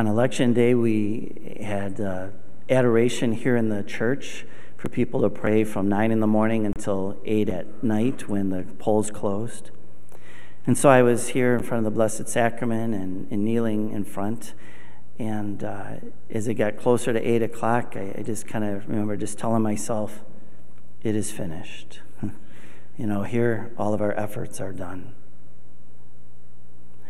on election day, we had uh, adoration here in the church for people to pray from 9 in the morning until 8 at night when the polls closed. And so I was here in front of the Blessed Sacrament and, and kneeling in front. And uh, as it got closer to 8 o'clock, I, I just kind of remember just telling myself, it is finished. you know, here all of our efforts are done.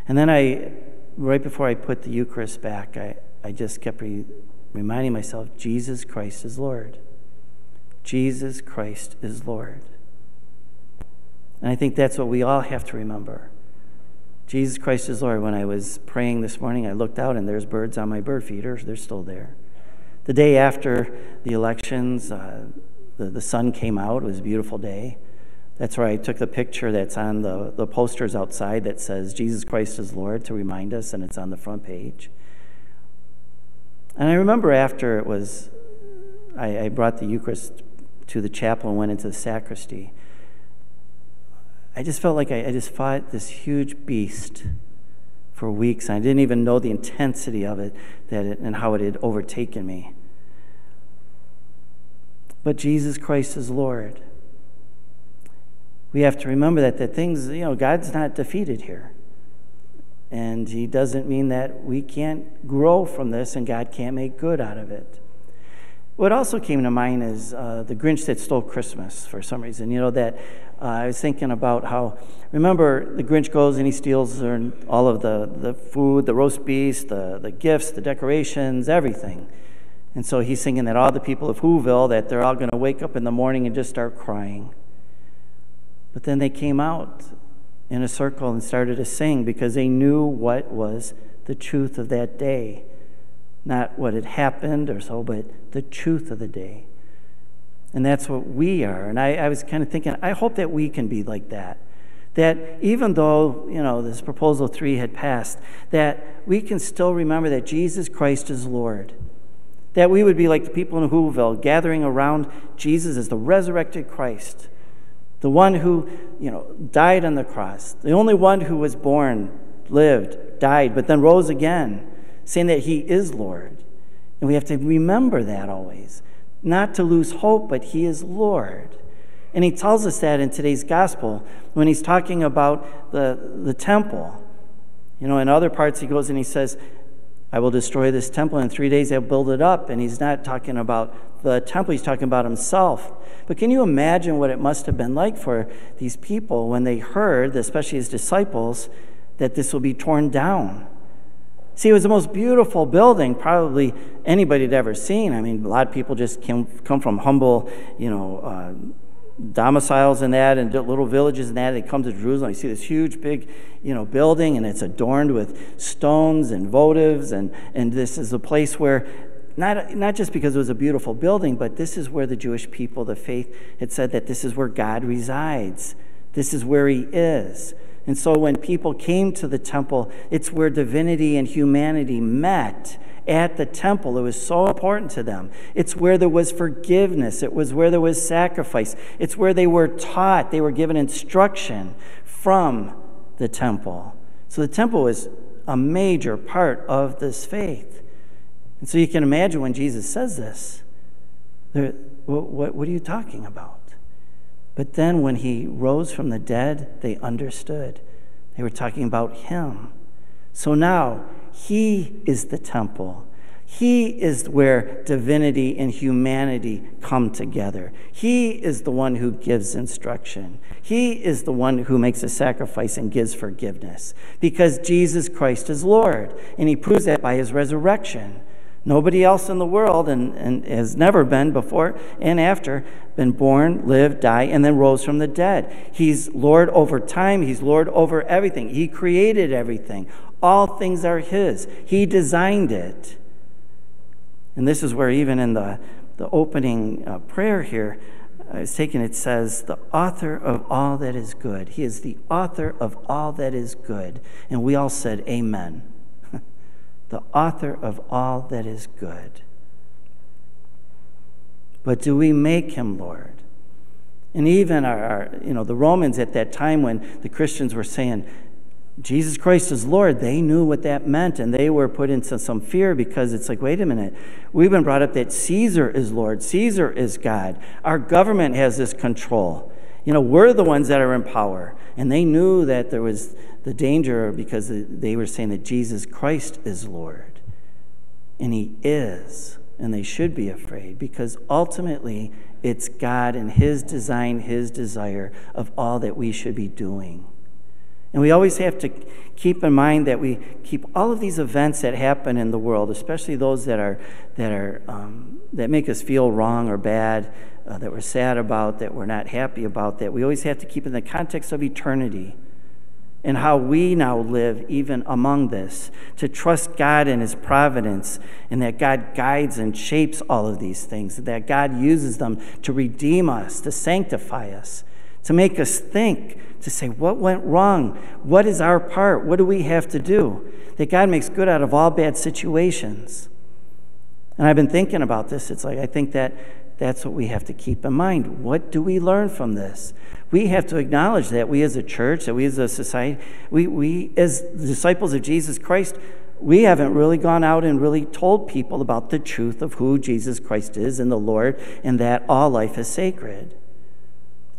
And then I, right before I put the Eucharist back, I, I just kept re- reminding myself Jesus Christ is Lord. Jesus Christ is Lord. And I think that's what we all have to remember. Jesus Christ is Lord. When I was praying this morning, I looked out and there's birds on my bird feeder. They're still there. The day after the elections, uh, the, the sun came out. It was a beautiful day. That's where I took the picture that's on the, the posters outside that says Jesus Christ is Lord to remind us, and it's on the front page. And I remember after it was, I, I brought the Eucharist to the chapel and went into the sacristy. I just felt like I, I just fought this huge beast for weeks. And I didn't even know the intensity of it, that it and how it had overtaken me. But Jesus Christ is Lord. We have to remember that that things, you know, God's not defeated here. And he doesn't mean that we can't grow from this and God can't make good out of it. What also came to mind is uh, the Grinch that stole Christmas for some reason. You know, that uh, I was thinking about how, remember, the Grinch goes and he steals all of the, the food, the roast beef, the, the gifts, the decorations, everything. And so he's thinking that all the people of Whoville, that they're all going to wake up in the morning and just start crying. But then they came out in a circle and started to sing because they knew what was the truth of that day. Not what had happened or so, but the truth of the day. And that's what we are. And I, I was kind of thinking, I hope that we can be like that. That even though, you know, this proposal three had passed, that we can still remember that Jesus Christ is Lord. That we would be like the people in Whoville, gathering around Jesus as the resurrected Christ, the one who, you know, died on the cross, the only one who was born, lived, died, but then rose again saying that He is Lord. And we have to remember that always. Not to lose hope, but He is Lord. And He tells us that in today's gospel when He's talking about the, the temple. You know, in other parts, He goes and He says, I will destroy this temple in three days, I'll build it up. And He's not talking about the temple, He's talking about Himself. But can you imagine what it must have been like for these people when they heard, especially His disciples, that this will be torn down? See, it was the most beautiful building probably anybody had ever seen. I mean, a lot of people just came, come from humble, you know, uh, domiciles and that, and little villages and that. They come to Jerusalem. You see this huge, big, you know, building, and it's adorned with stones and votives, and and this is a place where. Not, not just because it was a beautiful building, but this is where the Jewish people, the faith, had said that this is where God resides. This is where He is. And so when people came to the temple, it's where divinity and humanity met at the temple. It was so important to them. It's where there was forgiveness, it was where there was sacrifice, it's where they were taught, they were given instruction from the temple. So the temple was a major part of this faith. And so you can imagine when Jesus says this, what, what are you talking about? But then when he rose from the dead, they understood. They were talking about him. So now he is the temple. He is where divinity and humanity come together. He is the one who gives instruction. He is the one who makes a sacrifice and gives forgiveness because Jesus Christ is Lord. And he proves that by his resurrection. Nobody else in the world, and, and has never been before and after, been born, lived, died, and then rose from the dead. He's Lord over time. He's Lord over everything. He created everything. All things are His. He designed it. And this is where, even in the, the opening uh, prayer here, was taken, it says, the author of all that is good. He is the author of all that is good. And we all said, Amen the author of all that is good. But do we make him Lord? And even our, our, you know, the Romans at that time when the Christians were saying, Jesus Christ is Lord, they knew what that meant and they were put into some fear because it's like, wait a minute, we've been brought up that Caesar is Lord, Caesar is God. Our government has this control. You know, we're the ones that are in power. And they knew that there was the danger because they were saying that Jesus Christ is Lord. And He is. And they should be afraid because ultimately it's God and His design, His desire of all that we should be doing. And we always have to keep in mind that we keep all of these events that happen in the world, especially those that are that are um, that make us feel wrong or bad, uh, that we're sad about, that we're not happy about. That we always have to keep in the context of eternity and how we now live even among this to trust God and His providence, and that God guides and shapes all of these things, that God uses them to redeem us, to sanctify us, to make us think, to say, what went wrong? What is our part? What do we have to do? That God makes good out of all bad situations. And I've been thinking about this. It's like, I think that that's what we have to keep in mind. What do we learn from this? We have to acknowledge that we as a church, that we as a society, we, we as disciples of Jesus Christ, we haven't really gone out and really told people about the truth of who Jesus Christ is and the Lord and that all life is sacred.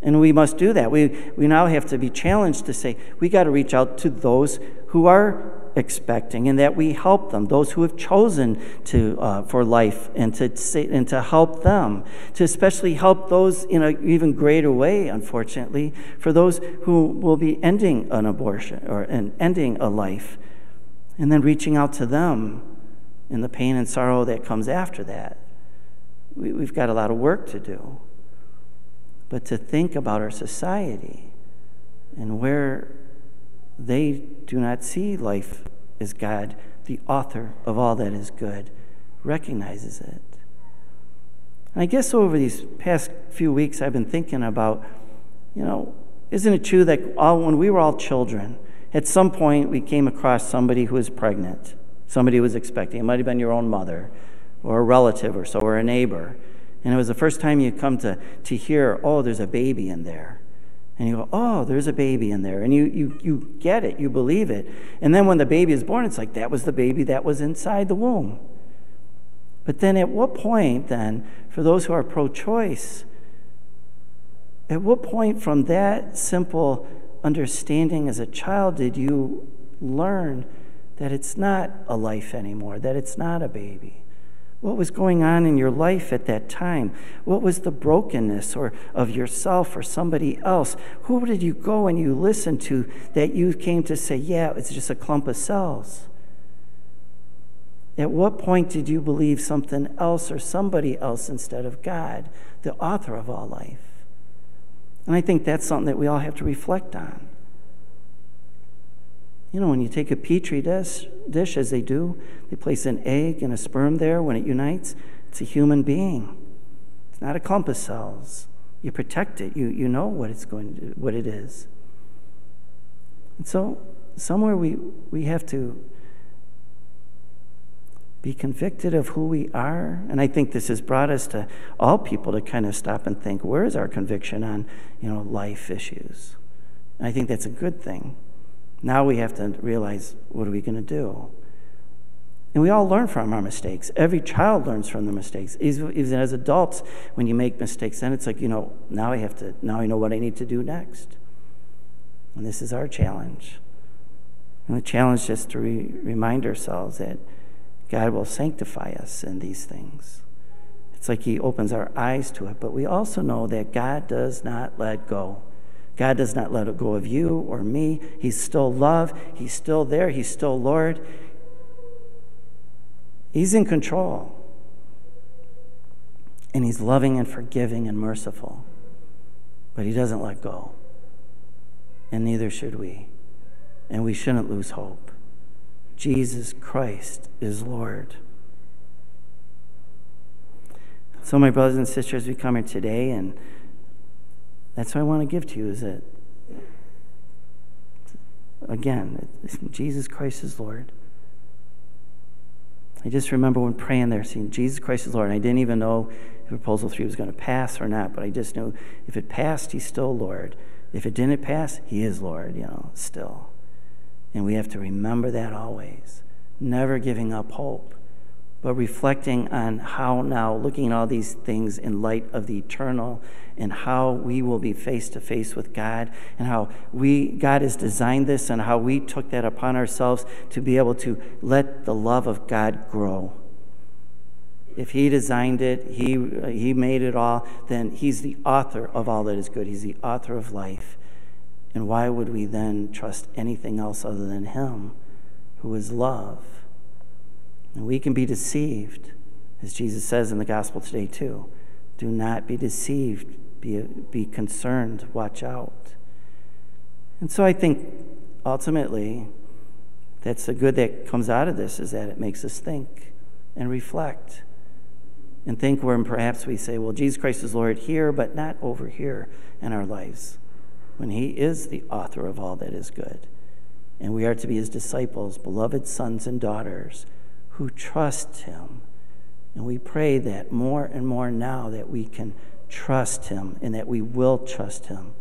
And we must do that. We, we now have to be challenged to say, we got to reach out to those who are expecting and that we help them, those who have chosen to, uh, for life, and to, say, and to help them, to especially help those in an even greater way, unfortunately, for those who will be ending an abortion or and ending a life, and then reaching out to them in the pain and sorrow that comes after that. We, we've got a lot of work to do but to think about our society and where they do not see life as God, the author of all that is good, recognizes it. And I guess over these past few weeks, I've been thinking about, you know, isn't it true that all, when we were all children, at some point we came across somebody who was pregnant, somebody who was expecting. It might have been your own mother or a relative or so, or a neighbor. And it was the first time you come to, to hear, oh, there's a baby in there. And you go, oh, there's a baby in there. And you, you, you get it, you believe it. And then when the baby is born, it's like that was the baby that was inside the womb. But then at what point, then, for those who are pro choice, at what point from that simple understanding as a child did you learn that it's not a life anymore, that it's not a baby? What was going on in your life at that time? What was the brokenness or of yourself or somebody else? Who did you go and you listen to that you came to say, yeah, it's just a clump of cells? At what point did you believe something else or somebody else instead of God, the author of all life? And I think that's something that we all have to reflect on. You know, when you take a petri dish, dish, as they do, they place an egg and a sperm there. When it unites, it's a human being. It's not a clump of cells. You protect it. You, you know what it's going to, what it is. And so, somewhere we, we have to be convicted of who we are. And I think this has brought us to all people to kind of stop and think, where is our conviction on, you know, life issues? And I think that's a good thing. Now we have to realize what are we going to do? And we all learn from our mistakes. Every child learns from their mistakes. Even as adults, when you make mistakes, then it's like, you know, now I have to, now I know what I need to do next. And this is our challenge. And the challenge is to re- remind ourselves that God will sanctify us in these things. It's like He opens our eyes to it, but we also know that God does not let go. God does not let it go of you or me. He's still love. He's still there. He's still Lord. He's in control. And He's loving and forgiving and merciful. But He doesn't let go. And neither should we. And we shouldn't lose hope. Jesus Christ is Lord. So, my brothers and sisters, we come here today and that's what I want to give to you is that, again, Jesus Christ is Lord. I just remember when praying there, seeing Jesus Christ is Lord. And I didn't even know if Proposal 3 was going to pass or not, but I just knew if it passed, He's still Lord. If it didn't pass, He is Lord, you know, still. And we have to remember that always, never giving up hope, but reflecting on how now, looking at all these things in light of the eternal and how we will be face to face with God and how we God has designed this and how we took that upon ourselves to be able to let the love of God grow. If he designed it, he, he made it all, then he's the author of all that is good. He's the author of life. And why would we then trust anything else other than him, who is love? And we can be deceived, as Jesus says in the gospel today, too. Do not be deceived, be, be concerned, watch out. And so I think ultimately, that's the good that comes out of this is that it makes us think and reflect and think where perhaps we say, well, Jesus Christ is Lord here, but not over here in our lives, when He is the author of all that is good. And we are to be His disciples, beloved sons and daughters who trust Him. And we pray that more and more now that we can trust Him and that we will trust Him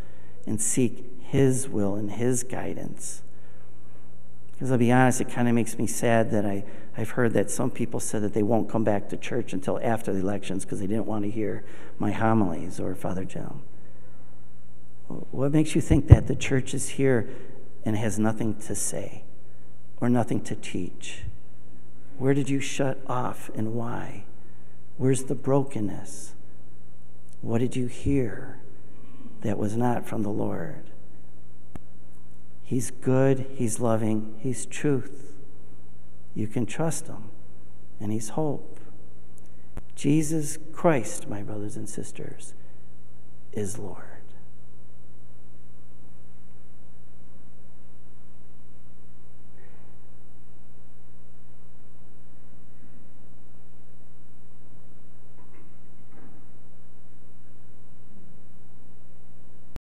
and seek His will and His guidance. Because I'll be honest, it kind of makes me sad that I, I've heard that some people said that they won't come back to church until after the elections because they didn't want to hear my homilies or Father Jim. What makes you think that the church is here and has nothing to say or nothing to teach? Where did you shut off and why? Where's the brokenness? What did you hear that was not from the Lord? He's good, He's loving, He's truth. You can trust Him, and He's hope. Jesus Christ, my brothers and sisters, is Lord.